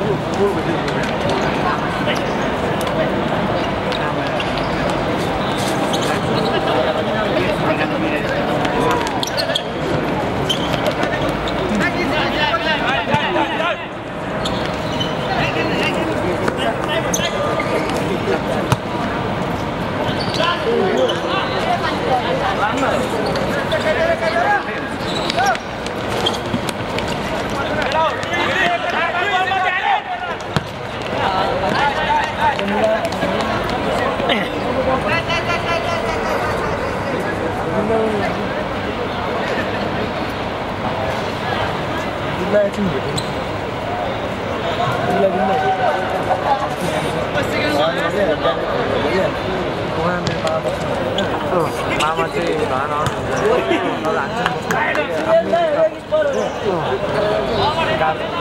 вдруг вырвать Yeah.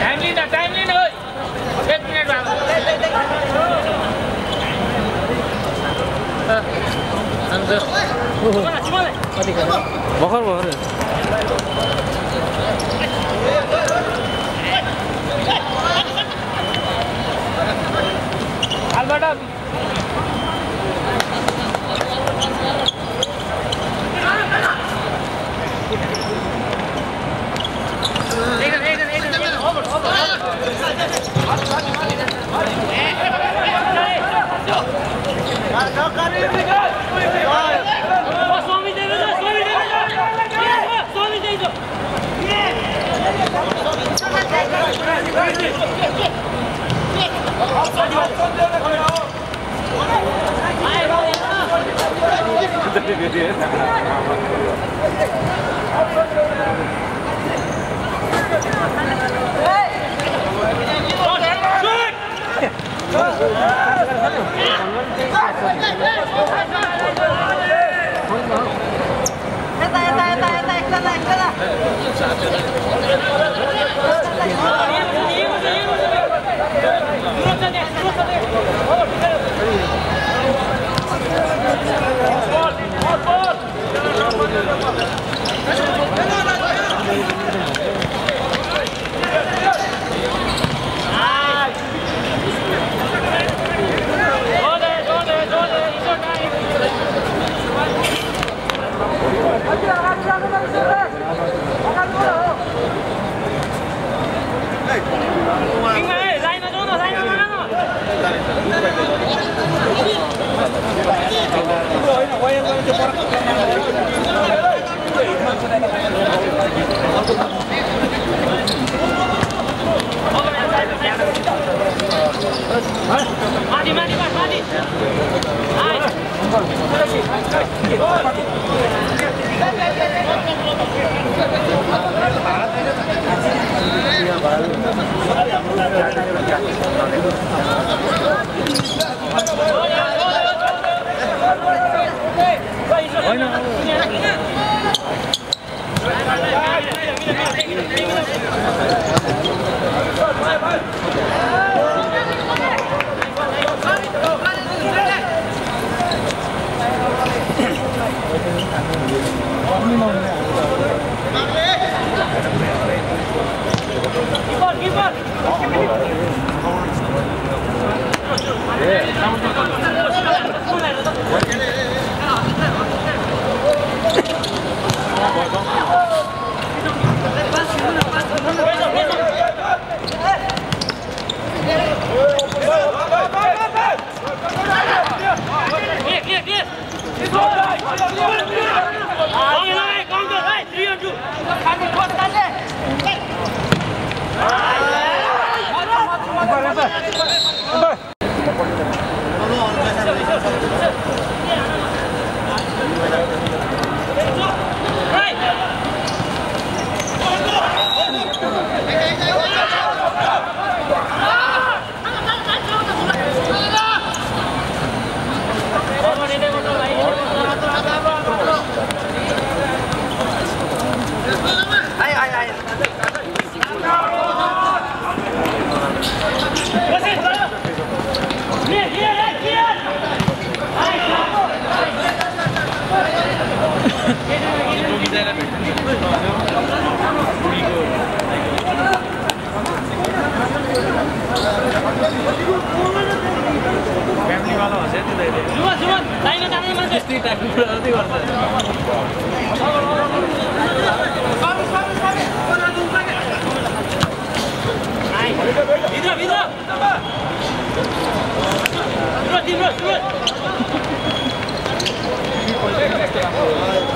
Time lên nào, time lên ơi. Xếp ngay vào. Ăn dưa. Bỏ hết, bỏ hết. Alberta. Yeah. Come on, come on! होइन होइन Terima kasih.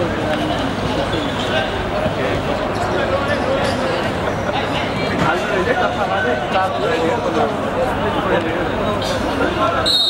初めてたまで、ね、ダーッとやる。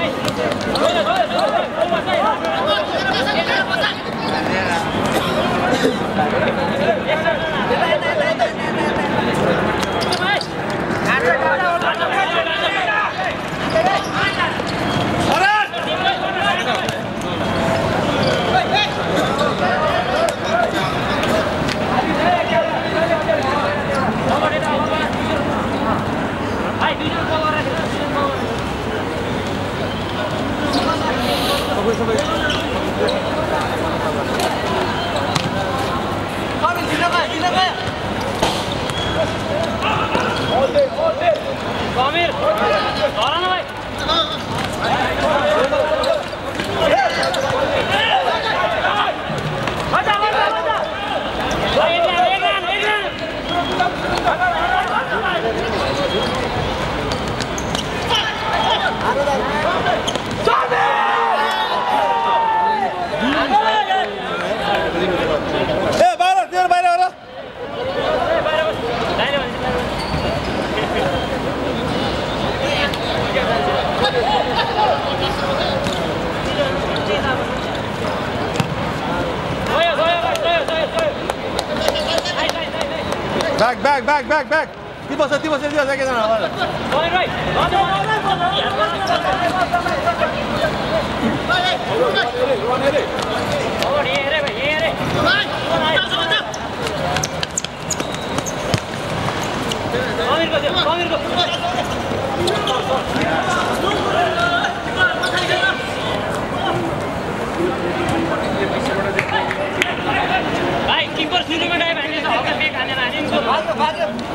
Yes, sir. 不会是被 Back, back, back, back, back. Tipo, se, tipo, se, tipo, se, que no, vale. Soya right. Hadi Over here be here. Kamil ko Kamil ko. भाई keeper सुरु में dive हान्ने छ हल्का back हानेर हाने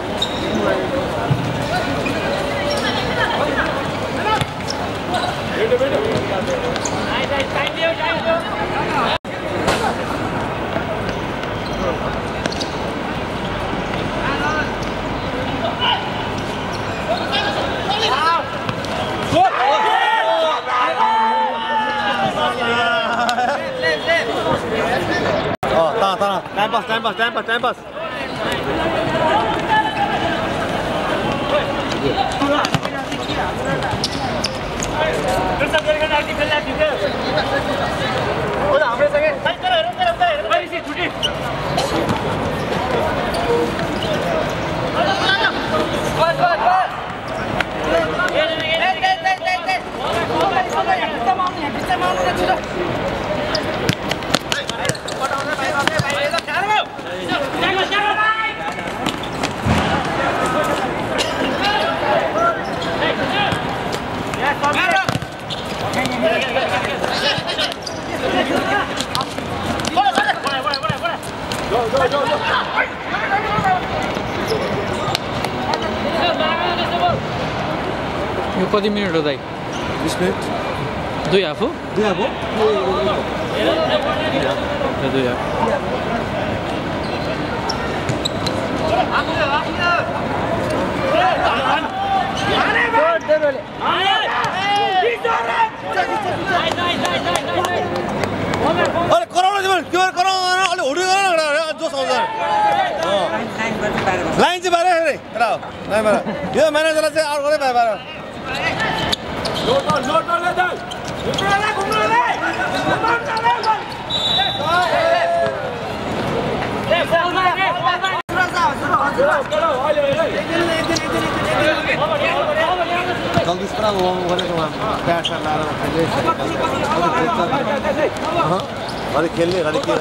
Time pass, time pass, time pass, pass. दाइ बिस मिनट दुई हाफ हो दुई दुई हाफ अरे कराउन तिमीले त्यो कराउन अलि हुडी गर न एउटा जोस आउँछ लाइन चाहिँ बाहिर हेरे एउटा हो लाइन बाहिर यो म्यानेजरलाई चाहिँ आउट गरेँ बाहिर बाहिर जल्दी पुरा गरेको ब्याट स्याट लाएर घरि खेल्ने घरि के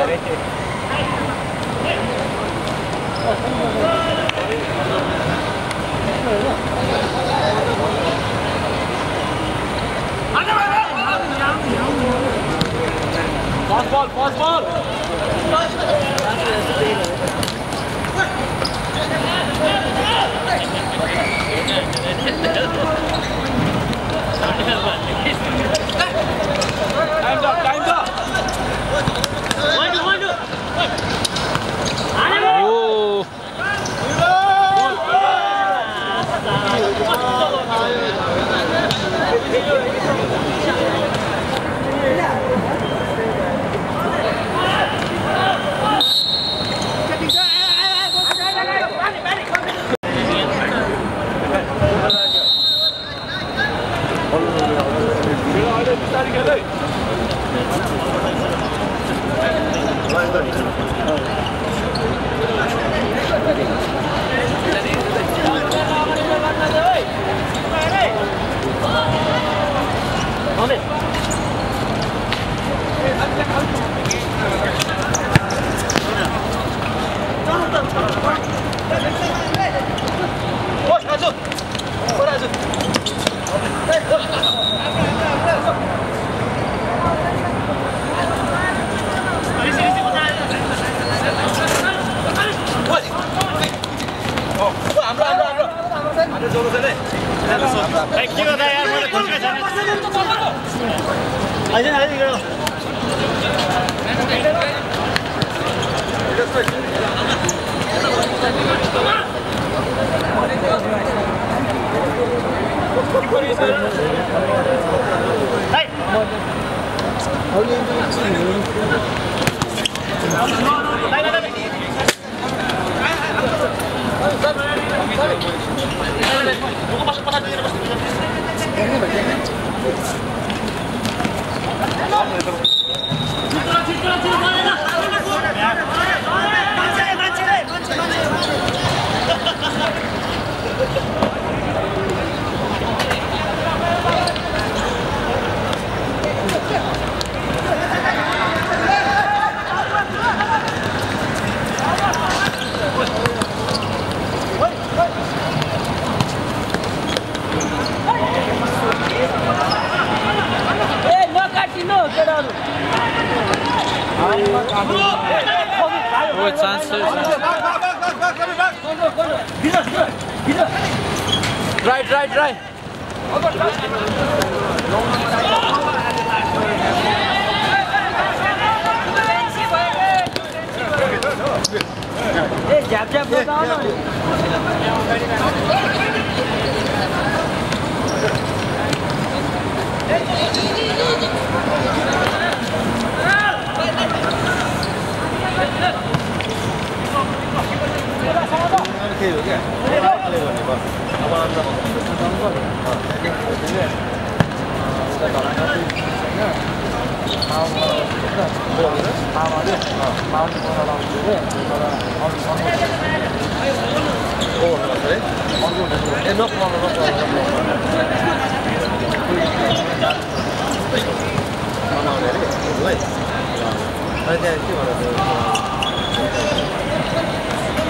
गर्ने Fast ball, fast ball! Time's up, time's up! Right, right, right. Hey, jab, jab, yeah, yeah, yeah. Okay, okay. कसले भनेको अब अन्त मामाले मामाले बोरा लाउँछु कि अर्को हुनुपर्छ है अर्को हुनुपर्छ ए नपाउनु नपाउनु अरे है अनि त्यहाँ के भन्नु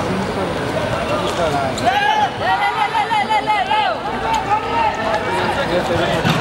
Lên, lên, lên, lên, lên, lên, lên.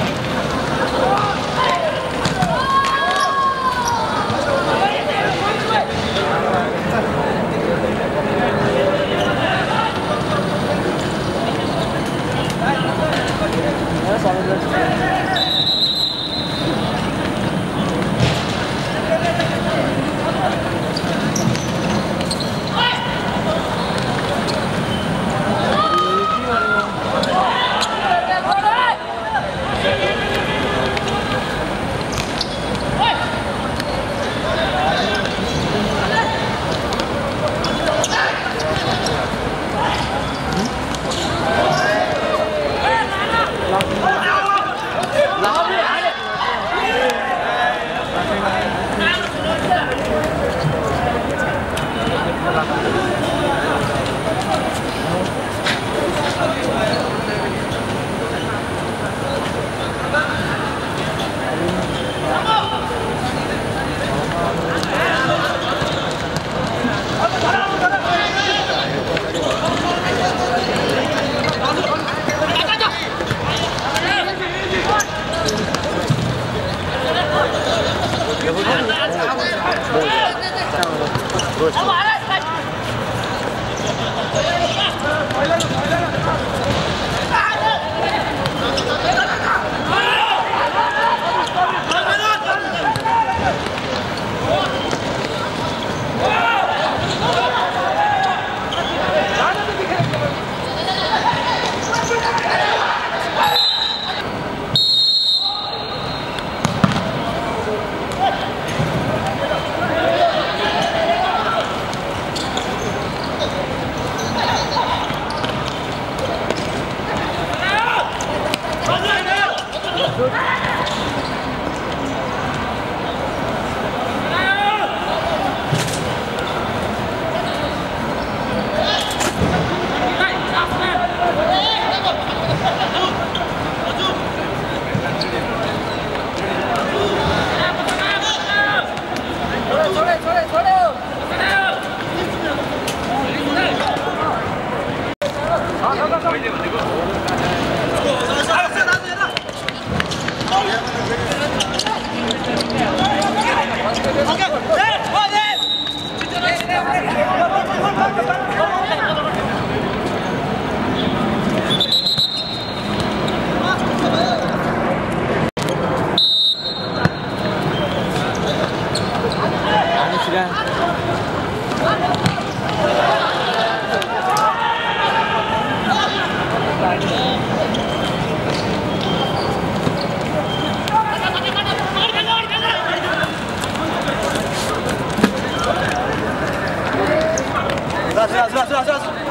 atrás, atrás, atrás.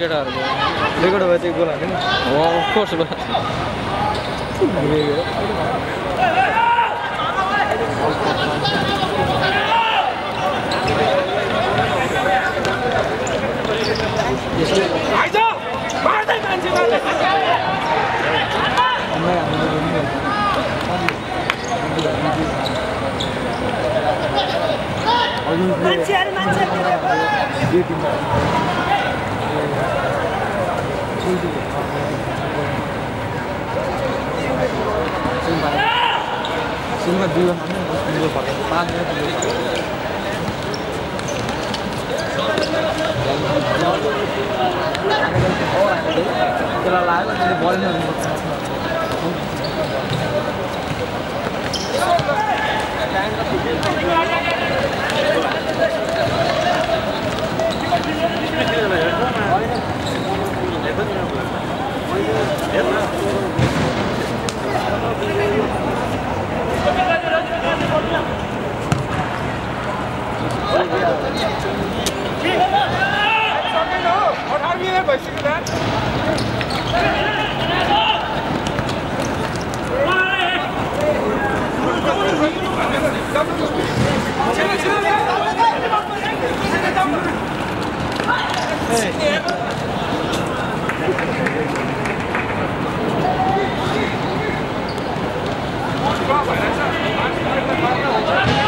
केटाहरूको रेकर्ड भयो त्यो गोल हाल्यो नि हो मान्छेहरू मान्छेहरू सुरुमा दुई गोल हाल्यो दुई गोल फर्कायो पाँच गोल दुई गोल त्यसलाई लाग्यो त्यसले Bravo, that's it.